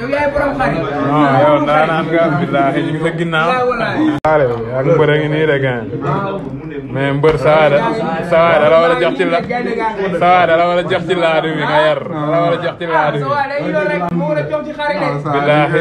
yow yaay borom xar yi. non yow ndaanaan nga billaahi ñu ngi sa ginnaaw. waale ak mbër a ngi nii rek mais mbër saa da saa waay da la war a jox ci la saa waay da la war a jox ci laadu bi nga yar da la war a jox ci laadu bi. billaahi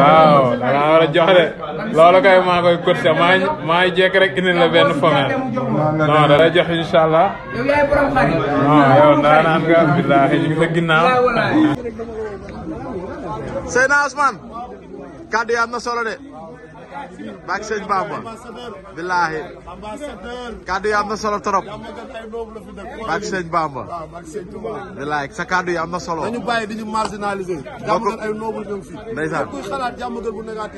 waaw da la war a jox de loolu kay maa koy course maa maa jekk rek indi la benn femelle non da la jox incha allah. yow yaay borom xar yi. non yow ndaanaan nga billaahi ñu ngi sa ginnaaw. Seydina Ousmane. kàddu yi am na solo de. baak sëñ Bamba. billaahi. kàddu yi am na solo trop. baak sëñ Bamba. billaahi sa kàddu yi am na solo. dañu bàyyi di ñu marginaliser. jàmm ay noble ñoom fii. ndeysaan kuy xalaat jàmm bu négatif